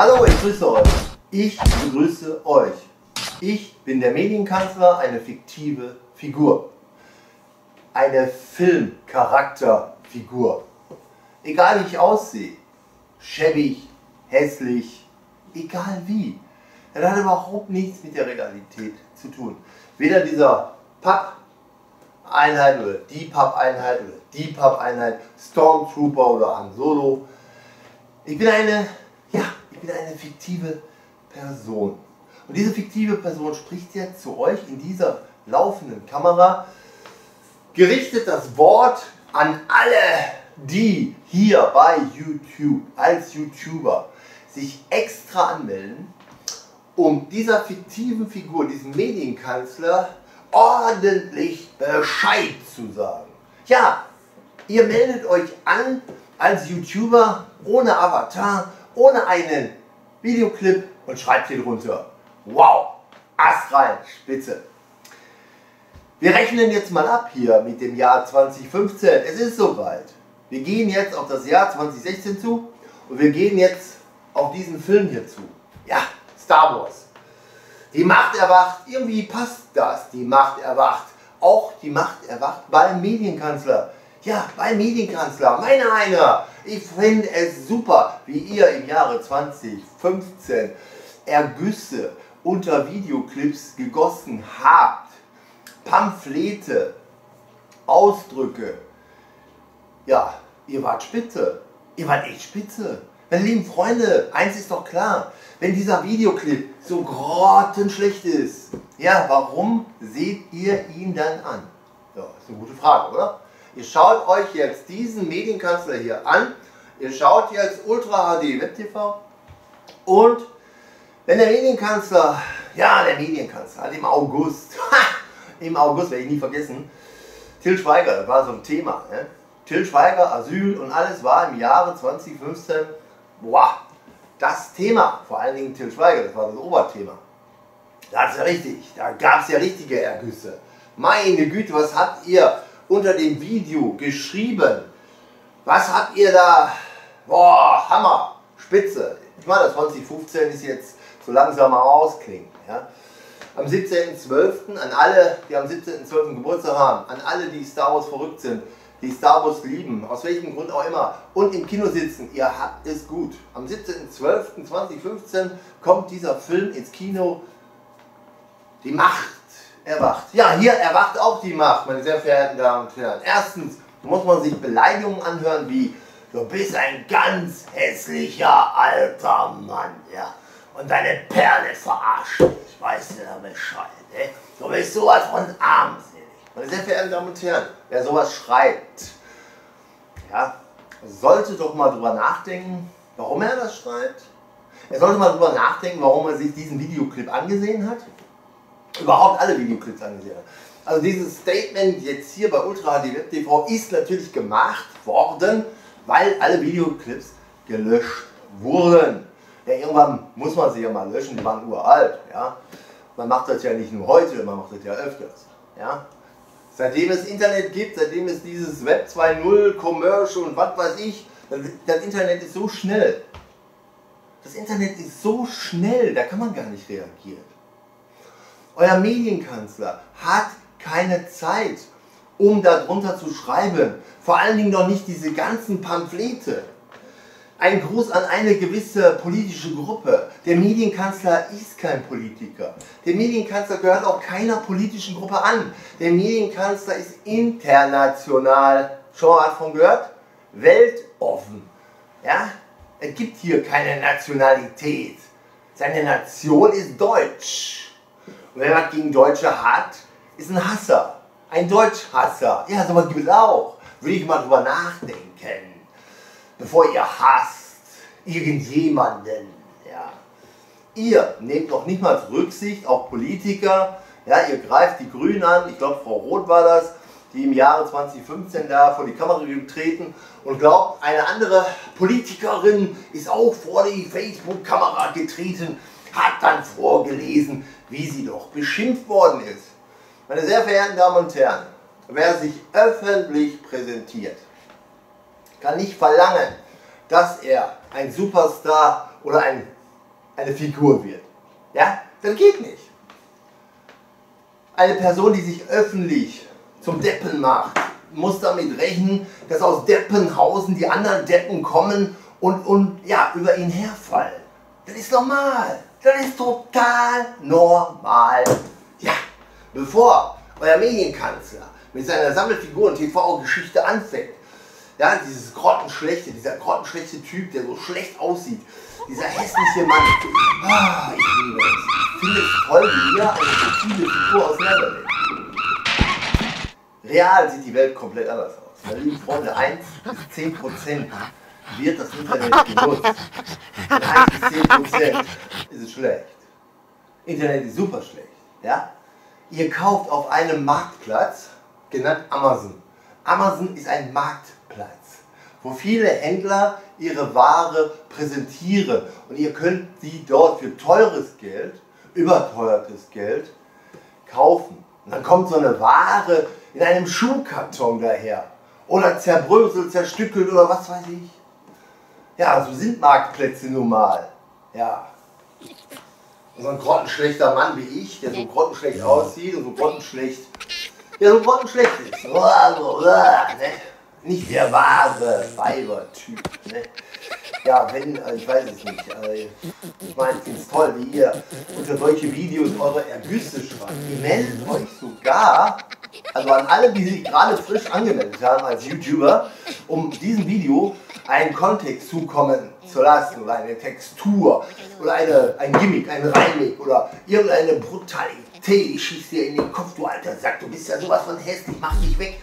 Hallo, ich grüße euch. Ich begrüße euch. Ich bin der Medienkanzler, eine fiktive Figur. Eine Filmcharakterfigur. Egal wie ich aussehe, schäbig, hässlich, egal wie. Das hat überhaupt nichts mit der Realität zu tun. Weder dieser Papp-Einheit oder die Papp-Einheit oder die Papp-Einheit, Stormtrooper oder Han Solo. Ich bin eine, bin eine fiktive Person. Und diese fiktive Person spricht jetzt zu euch in dieser laufenden Kamera, gerichtet das Wort an alle, die hier bei YouTube als YouTuber sich extra anmelden, um dieser fiktiven Figur, diesem Medienkanzler, ordentlich Bescheid zu sagen. Ja, ihr meldet euch an als YouTuber ohne Avatar, ohne einen Videoclip und schreibt hier drunter. Wow, astrein, spitze. Wir rechnen jetzt mal ab hier mit dem Jahr 2015. Es ist soweit. Wir gehen jetzt auf das Jahr 2016 zu und wir gehen jetzt auf diesen Film hier zu. Ja, Star Wars. Die Macht erwacht, irgendwie passt das. Die Macht erwacht. Auch die Macht erwacht beim Medienkanzler. Ja, beim Medienkanzler, meine einer. Ich finde es super, wie ihr im Jahre 2015 Ergüsse unter Videoclips gegossen habt. Pamphlete, Ausdrücke. Ja, ihr wart spitze. Ihr wart echt spitze. Meine lieben Freunde, eins ist doch klar, wenn dieser Videoclip so grottenschlecht ist, ja, warum seht ihr ihn dann an? Ja, ist eine gute Frage, oder? Ihr schaut euch jetzt diesen Medienkanzler hier an, ihr schaut jetzt Ultra HD Web TV und wenn der Medienkanzler, ja, der Medienkanzler hat im August, im August werde ich nie vergessen, Till Schweiger, das war so ein Thema, ne? Till Schweiger, Asyl und alles war im Jahre 2015 boah, das Thema, vor allen Dingen Till Schweiger, das war das Oberthema. Das ist ja richtig, da gab es ja richtige Ergüsse. Meine Güte, was habt ihr unter dem Video geschrieben? Was habt ihr da? Boah, Hammer, Spitze. Ich meine, das 2015 ist jetzt so langsam mal ausklingen. Ja? Am 17.12. an alle, die am 17.12. Geburtstag haben, an alle, die Star Wars verrückt sind, die Star Wars lieben, aus welchem Grund auch immer, und im Kino sitzen, ihr habt es gut. Am 17.12.2015 kommt dieser Film ins Kino. Die Macht erwacht. Ja, hier erwacht auch die Macht, meine sehr verehrten Damen und Herren. Erstens muss man sich Beleidigungen anhören wie, du bist ein ganz hässlicher alter Mann, ja. Und deine Perle verarscht. Ich weiß ja Bescheid, ne? Du bist sowas von armselig. Meine sehr verehrten Damen und Herren, wer sowas schreibt, ja, sollte doch mal drüber nachdenken, warum er das schreibt. Er sollte mal drüber nachdenken, warum er sich diesen Videoclip angesehen hat. Überhaupt alle Videoclips angesehen hat. Also dieses Statement jetzt hier bei Ultra HD Web TV ist natürlich gemacht worden, weil alle Videoclips gelöscht wurden. Ja, irgendwann muss man sie ja mal löschen, die waren uralt. Ja. Man macht das ja nicht nur heute, man macht das ja öfters. Ja. Seitdem es Internet gibt, seitdem es dieses Web 2.0, Commercial und was weiß ich, das Internet ist so schnell. Das Internet ist so schnell, da kann man gar nicht reagieren. Euer Medienkanzler hat keine Zeit, um darunter zu schreiben. Vor allen Dingen noch nicht diese ganzen Pamphlete. Ein Gruß an eine gewisse politische Gruppe. Der Medienkanzler ist kein Politiker. Der Medienkanzler gehört auch keiner politischen Gruppe an. Der Medienkanzler ist international, schon mal davon gehört? Weltoffen. Ja? Es gibt hier keine Nationalität. Seine Nation ist Deutsch. Und wer was gegen Deutsche hat, ist ein Hasser. Ein Deutschhasser. Ja, sowas gibt es auch. Würde ich mal drüber nachdenken bevor ihr hasst irgendjemanden. Ja. Ihr nehmt noch nicht mal Rücksicht auf Politiker. Ja, ihr greift die Grünen an, ich glaube Frau Roth war das, die im Jahre 2015 da vor die Kamera getreten und glaubt, eine andere Politikerin ist auch vor die Facebook-Kamera getreten, hat dann vorgelesen, wie sie doch beschimpft worden ist. Meine sehr verehrten Damen und Herren, wer sich öffentlich präsentiert, kann nicht verlangen, dass er ein Superstar oder ein eine Figur wird. Ja, das geht nicht. Eine Person, die sich öffentlich zum Deppen macht, muss damit rechnen, dass aus Deppenhausen die anderen Deppen kommen und, und ja, über ihn herfallen. Das ist normal. Das ist total normal. Ja, bevor euer Medienkanzler mit seiner Sammelfigur und TV-Geschichte anfängt, ja, dieses grottenschlechte, dieser grottenschlechte Typ, der so schlecht aussieht, dieser hässliche Mann. Ah, ich liebe es. Finde es toll, wie ihr eine fiktive Figur auseinanderlegt. Real sieht die Welt komplett anders aus. Meine lieben Freunde, 1 bis 10 Prozent wird das Internet genutzt. 1 bis 10 Prozent ist es schlecht. Internet ist super schlecht. Ja? Ihr kauft auf einem Marktplatz, genannt Amazon. Amazon ist ein Marktplatz, wo viele Händler ihre Ware präsentieren und ihr könnt sie dort für teures Geld, überteuertes Geld kaufen. Und dann kommt so eine Ware in einem Schuhkarton daher oder zerbröselt, zerstückelt oder was weiß ich. Ja, so sind Marktplätze nun mal. Ja. Und so ein grottenschlechter Mann wie ich, der so grottenschlecht aussieht und so grottenschlecht, ja, so grottenschlecht ist. Ne? Nicht der wahre Weiber-Typ. Ne? Ja, wenn, äh, ich weiß es nicht. Ich meine, ich finde es toll, wie ihr unter solche Videos eure Ergüsse schreibt. Ihr meldet euch sogar, also an alle, die sich gerade frisch angemeldet haben als YouTuber, um diesem Video einen Kontext zukommen zu lassen oder eine Textur oder eine, ein Gimmick, ein Reimig oder irgendeine Brutalität. Ich schieß dir in den Kopf, du alter Sack, du bist ja sowas von hässlich, mach dich weg.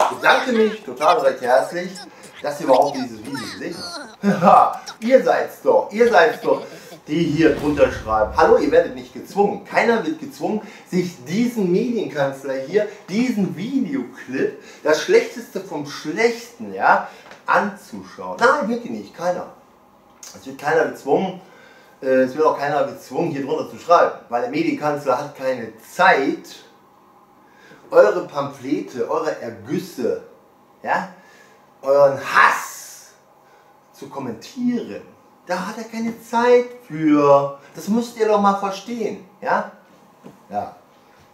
Ich bedanke mich total recht herzlich, dass ihr überhaupt dieses Video habt. ihr seid's doch, ihr seid's doch, die hier drunter schreiben. Hallo, ihr werdet nicht gezwungen. Keiner wird gezwungen, sich diesen Medienkanzler hier, diesen Videoclip, das Schlechteste vom Schlechten, ja, anzuschauen. Nein, wirklich nicht, keiner. Es wird keiner gezwungen, äh, es wird auch keiner gezwungen, hier drunter zu schreiben, weil der Medienkanzler hat keine Zeit, eure Pamphlete, eure Ergüsse, ja, euren Hass zu kommentieren. Da hat er keine Zeit für. Das müsst ihr doch mal verstehen. Ja? Ja.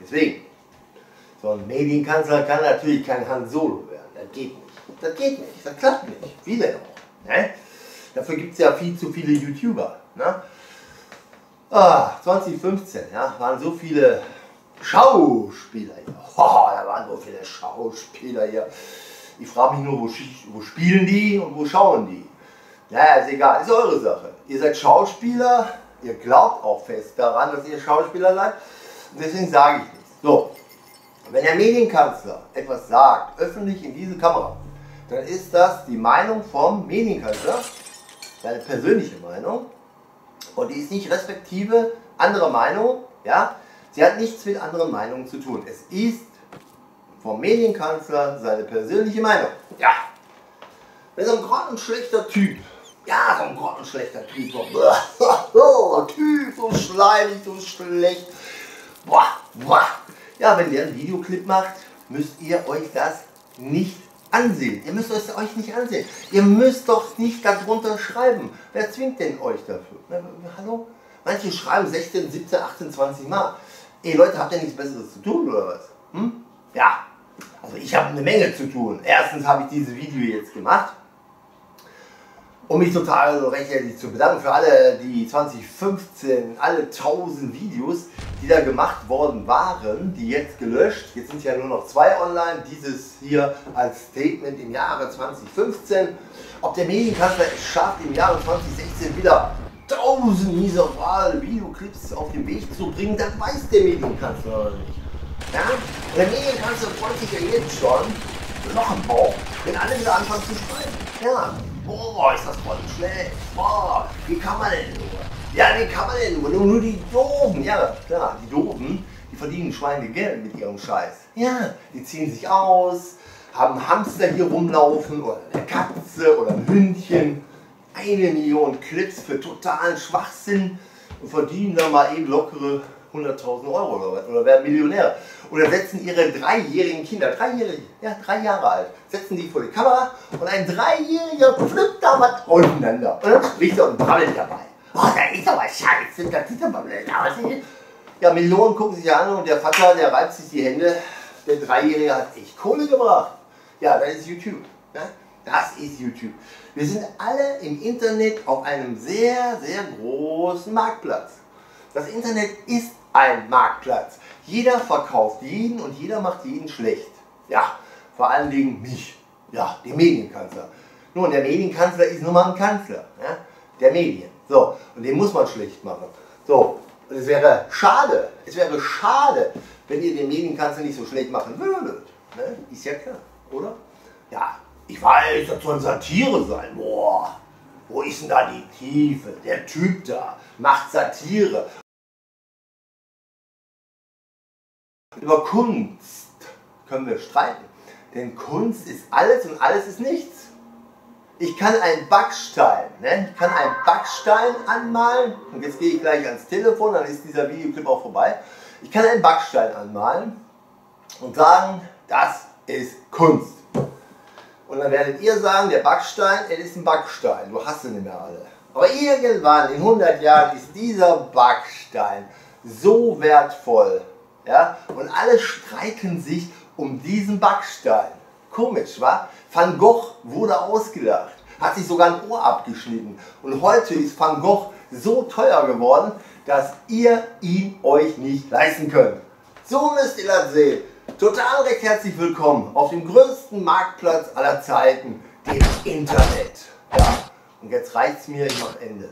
Deswegen. So ein Medienkanzler kann natürlich kein Han Solo werden. Das geht nicht. Das geht nicht. Das klappt nicht. Wie denn auch? Ne? Dafür gibt es ja viel zu viele YouTuber. Ne? Ah, 2015 ja, waren so viele Schauspieler hier. Oh, da waren so viele Schauspieler hier. Ich frage mich nur, wo, wo spielen die und wo schauen die? Naja, ist egal, ist eure Sache. Ihr seid Schauspieler, ihr glaubt auch fest daran, dass ihr Schauspieler seid. Und deswegen sage ich nichts. So, wenn der Medienkanzler etwas sagt, öffentlich in diese Kamera, dann ist das die Meinung vom Medienkanzler, seine persönliche Meinung. Und die ist nicht respektive anderer Meinung. Ja? Sie hat nichts mit anderen Meinungen zu tun. Es ist vom Medienkanzler seine persönliche Meinung. Ja. Wenn so ein grottenschlechter Typ ja, so ein grottenschlechter. Oh, Typ, so schleimig, so schlecht. Boah, boah. Ja, wenn der einen Videoclip macht, müsst ihr euch das nicht ansehen. Ihr müsst es euch nicht ansehen. Ihr müsst doch nicht darunter schreiben. Wer zwingt denn euch dafür? Hallo? Manche schreiben 16, 17, 18, 20 Mal. Ey Leute, habt ihr nichts Besseres zu tun oder was? Hm? Ja. Also ich habe eine Menge zu tun. Erstens habe ich dieses Video jetzt gemacht um mich total recht herzlich zu bedanken für alle, die 2015, alle 1000 Videos, die da gemacht worden waren, die jetzt gelöscht, jetzt sind ja nur noch zwei online, dieses hier als Statement im Jahre 2015. Ob der Medienkanzler es schafft, im Jahre 2016 wieder 1000 miserable Videoclips auf den Weg zu bringen, das weiß der Medienkanzler noch nicht. Ja? Der Medienkanzler freut sich ja jetzt schon, Loch im Bauch, wenn alle wieder anfangen zu schreiben. Ja, boah, ist das voll schlecht. Boah, wie kann man denn nur? Ja, wie kann man denn nur? Nur, die Doofen. Ja, klar, die Doofen, die verdienen Schweinegeld mit ihrem Scheiß. Ja, die ziehen sich aus, haben Hamster hier rumlaufen oder eine Katze oder ein Hündchen. Eine Million Clips für totalen Schwachsinn und verdienen dann mal eben lockere 100.000 Euro oder oder werden Millionär. Oder setzen ihre dreijährigen Kinder, dreijährige, ja, drei Jahre alt, setzen die vor die Kamera und ein Dreijähriger pflückt da was auseinander. Und dann spricht er und brabbelt dabei. Oh, da ist aber scheiße, das sieht aber blöd aus. Ja, Millionen gucken sich an und der Vater, der reibt sich die Hände. Der Dreijährige hat echt Kohle gebracht. Ja, das ist YouTube. Ne? Das ist YouTube. Wir sind alle im Internet auf einem sehr, sehr großen Marktplatz. Das Internet ist ein Marktplatz. Jeder verkauft jeden und jeder macht jeden schlecht. Ja, vor allen Dingen mich. Ja, den Medienkanzler. Nun, der Medienkanzler ist nun mal ein Kanzler. Ja? Der Medien. So, und den muss man schlecht machen. So, und es wäre schade, es wäre schade, wenn ihr den Medienkanzler nicht so schlecht machen würdet. Ne? Ist ja klar, oder? Ja, ich weiß, das soll Satire sein. Boah, wo ist denn da die Tiefe? Der Typ da macht Satire. Über Kunst können wir streiten. Denn Kunst ist alles und alles ist nichts. Ich kann einen Backstein, ne? ich kann einen Backstein anmalen und jetzt gehe ich gleich ans Telefon, dann ist dieser Videoclip auch vorbei. Ich kann einen Backstein anmalen und sagen, das ist Kunst. Und dann werdet ihr sagen, der Backstein, er ist ein Backstein, du hast ihn nicht mehr alle. Aber irgendwann, in 100 Jahren, ist dieser Backstein so wertvoll. Ja? Und alle streiten sich um diesen Backstein. Komisch, wa? Van Gogh wurde ausgelacht, hat sich sogar ein Ohr abgeschnitten. Und heute ist Van Gogh so teuer geworden, dass ihr ihn euch nicht leisten könnt. So müsst ihr das sehen. Total recht herzlich willkommen auf dem größten Marktplatz aller Zeiten, dem Internet. Ja, und jetzt reicht's mir, ich mach Ende.